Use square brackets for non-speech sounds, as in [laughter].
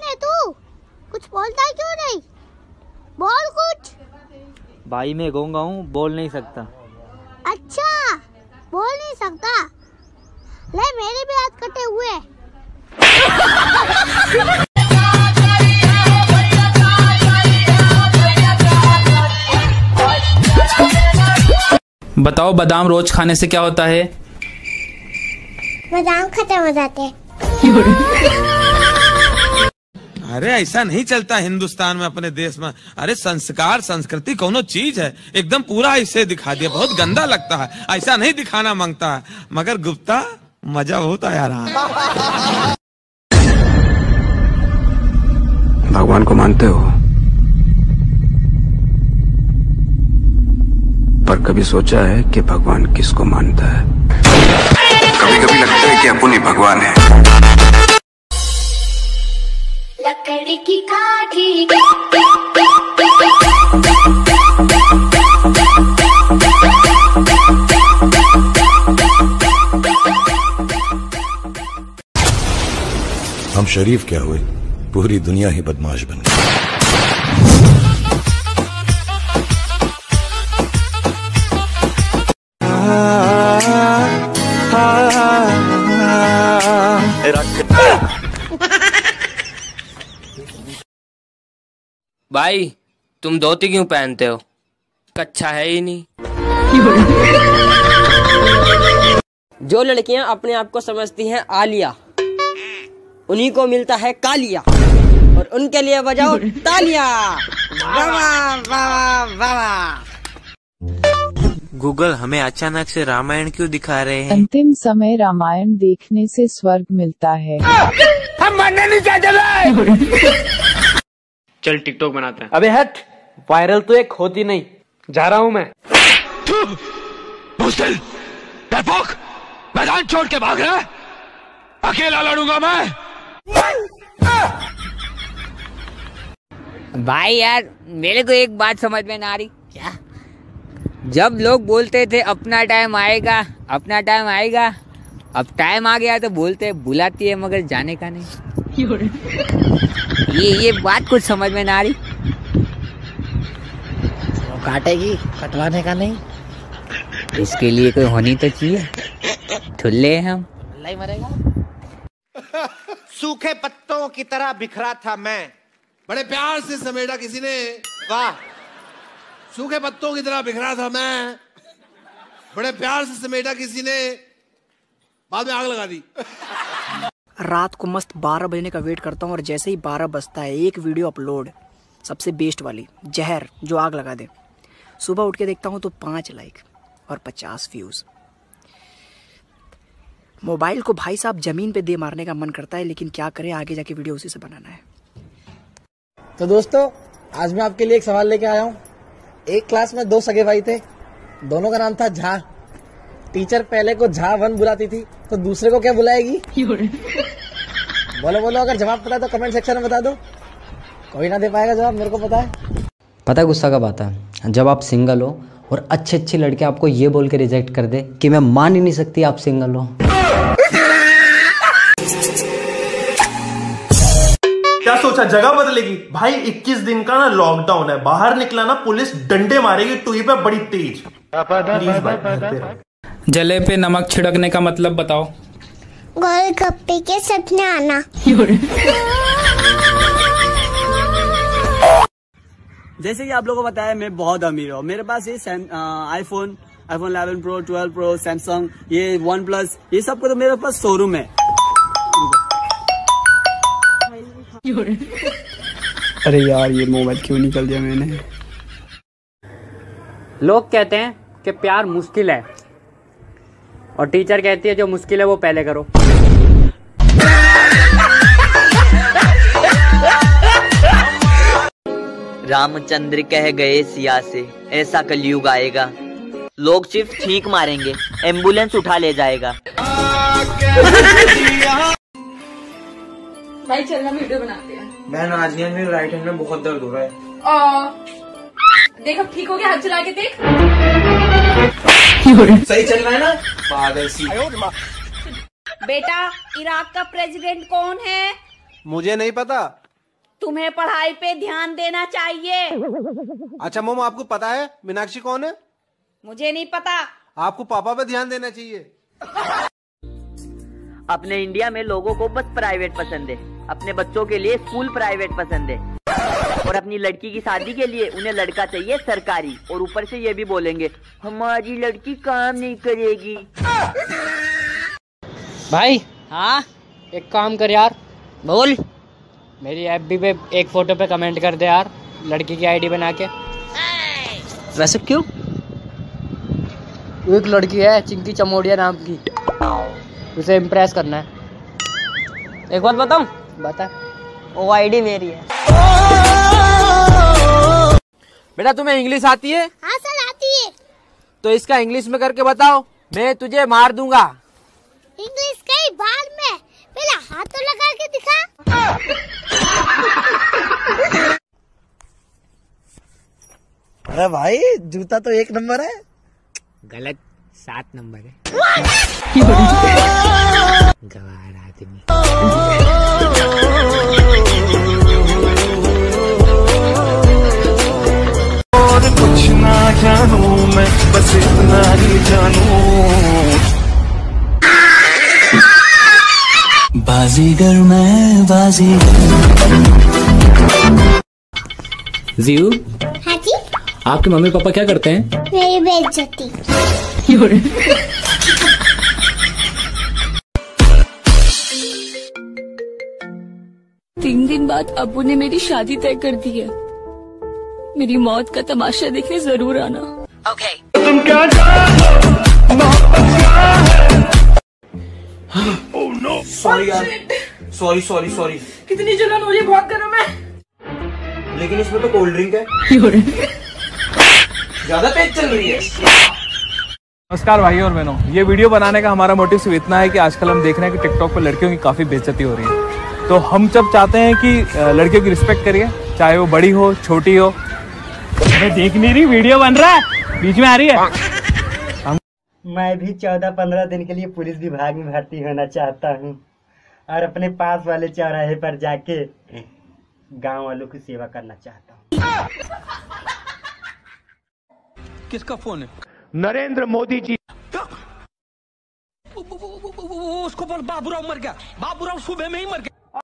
कौन है तू? कुछ बोलता है क्यों नहीं? बोल कुछ। भाई मैं गूँगा हूँ बोल नहीं सकता। अच्छा बोल नहीं सकता। ले मेरे भी हाथ कटे हुए। बताओ बादाम रोज खाने से क्या होता है? बादाम खत्म हो जाते हैं। [laughs] अरे ऐसा नहीं चलता हिंदुस्तान में अपने देश में। अरे संस्कार संस्कृति कोनो चीज़ है। एकदम पूरा ऐसे दिखा दिया। बहुत गंदा लगता है। ऐसा नहीं दिखाना माँगता है। मगर गुप्ता मज़ा बहुत आया रहा। भगवान को मानते हो? पर कभी सोचा है कि भगवान किसको मानता है? कभी कभी लगता है कि अपन ही भगवान है। की काठी। हम शरीफ क्या हुए? पूरी दुनिया ही बदमाश बन गई। भाई तुम धोती क्यों पहनते हो? कच्छा है ही नहीं। जो लड़कियाँ अपने आप को समझती हैं आलिया। उन्हीं को मिलता है कालिया। और उनके लिए बजाओ तालिया। वाह वाह वाह गूगल हमें अचानक से रामायण क्यों दिखा रहे हैं? अंतिम समय रामायण देखने से स्वर्ग मिलता है। चल टिकटॉक बनाते हैं। अबे हट वायरल तो एक होती नहीं। जा रहा हूँ मैं। मैदान छोड़ के भाग रहा है। अकेला लड़ूँगा मैं। भाई यार मेरे को एक बात समझ में ना आ रही। क्या? जब लोग बोलते थे अपना टाइम आएगा अपना टाइम आएगा अब टाइम आ गया तो बोलते बुलाती है मगर जाने का नहीं। ये ये बात कुछ समझ में ना आ रही। काटेगी कटवाने का नहीं। इसके लिए कोई होनी तो चाहिए। ठुल्ले हम। मरेगा। सूखे पत्तों की तरह बिखरा था मैं। बड़े प्यार से समेटा किसी ने। वाह। सूखे पत्तों की तरह बिखरा था मैं। बड़े प्यार से समेटा किसी ने। बाद में आग लगा दी। रात को मस्त बारह बजने का वेट करता हूँ और जैसे ही बारह बजता है एक वीडियो अपलोड सबसे बेस्ट वाली जहर जो आग लगा दे। सुबह उठ के देखता हूँ तो पाँच लाइक और पचास व्यूज़ मोबाइल को भाई साहब ज़मीन पे दे मारने का मन करता है लेकिन क्या करें आगे जाके वीडियो उसी से बनाना है। तो दोस्तों आज मैं आपके लिए एक सवाल लेके आया हूँ। एक क्लास में दो सगे भाई थे दोनों का नाम था झा। टीचर पहले को झा वन बुलाती थी तो दूसरे को क्या बुलाएगी? [laughs] बोलो बोलो अगर जवाब पता है तो कमेंट सेक्शन में बता दो। कोई ना दे पाएगा जवाब मेरे को पता है। पता है गुस्सा कब आता है। जब आप सिंगल हो और अच्छे अच्छे लड़के आपको ये बोल के रिजेक्ट कर दे कि मैं मान ही नहीं सकती आप सिंगल हो। क्या सोचा? जगह बदलेगी। भाई 21 दिन का ना लॉकडाउन है। बाहर निकला ना पुलिस डंडे मारेगी टुई पे बड़ी तेज। जले पे नमक छिड़कने का मतलब बताओ। गोलगप्पे के सपने आना। जैसे कि आप लोगों को बताया मैं बहुत अमीर हूँ। मेरे पास ये iPhone iPhone 11 pro 12 pro Samsung ये वन प्लस ये सबको तो मेरे पास शोरूम है। अरे यार ये मोबाइल क्यों निकल दिया मैंने? लोग कहते हैं कि प्यार मुश्किल है। और टीचर कहती है जो मुश्किल है वो पहले करो। रामचंद्र कह गए सिया से ऐसा कलयुग आएगा। लोग सिर्फ़ छींक मारेंगे एंबुलेंस उठा ले जाएगा। भाई चलना वीडियो बनाते हैं। बहन आज नहीं मेरे राइट हैंड में बहुत दर्द हो रहा है। और देख अब ठीक हो गया हाथ चला के देख। सही चल रहा है ना? पागल सी। बेटा इराक का प्रेसिडेंट कौन है? मुझे नहीं पता। तुम्हें पढ़ाई पे ध्यान देना चाहिए। अच्छा मोम आपको पता है मीनाक्षी कौन है? मुझे नहीं पता। आपको पापा पे ध्यान देना चाहिए। अपने इंडिया में लोगों को बस प्राइवेट पसंद है। अपने बच्चों के लिए स्कूल प्राइवेट पसंद है। और अपनी लड़की की शादी के लिए उन्हें लड़का चाहिए सरकारी। और ऊपर से ये भी बोलेंगे हमारी लड़की काम नहीं करेगी। भाई हाँ? एक काम कर यार। बोल। मेरी ऐप भी पे एक फ़ोटो पे कमेंट कर दे यार लड़की की आईडी बना के। वैसे क्यों? एक लड़की है चिंकी चमोड़िया नाम की। उसे इम्प्रेस करना है। एक बात बताऊँ? बता। वो आईडी मेरी है। बेटा तुम्हें इंग्लिश आती है? हाँ सर आती है। तो इसका इंग्लिश में करके बताओ मैं तुझे मार दूँगा। इंग्लिश कई बार में। पहले हाथ तो लगा के दिखा। अरे भाई जूता तो एक नंबर है। गलत सात नंबर है। गवार आदमी। [laughs] बाजीगर मैं बाजीगर जीव हाँ जी? आपके मम्मी पापा क्या करते हैं? मेरी बेइज्जती तीन दिन बाद अबू ने मेरी शादी तय कर दी है। मेरी मौत का तमाशा देखने ज़रूर आना। तुम क्या ओह नो सॉरी यार। सॉरी सॉरी सॉरी कितनी जलन हो रही है बहुत गर्म है। लेकिन इसमें तो कोल्ड ड्रिंक है। [laughs] ज़्यादा तेज चल रही है। नमस्कार भाइयों और बहनों ये वीडियो बनाने का हमारा मोटिव सिर्फ़ इतना है कि आजकल हम देख रहे हैं कि टिकटॉक पर लड़कियों की काफ़ी बेइज्जती हो रही है। तो हम जब चाहते हैं कि लड़कियों की रिस्पेक्ट करिए चाहे वो बड़ी हो छोटी हो। मैं देख नहीं रही वीडियो बन रहा है। बीच में आ रही है। मैं भी चौदह पंद्रह दिन के लिए पुलिस विभाग में भर्ती होना चाहता हूँ। और अपने पास वाले चौराहे पर जाके गाँव वालों की सेवा करना चाहता हूँ। किसका फ़ोन है? नरेंद्र मोदी जी। उसको बोल बाबूराव मर गया। बाबूराव सुबह में ही मर गया।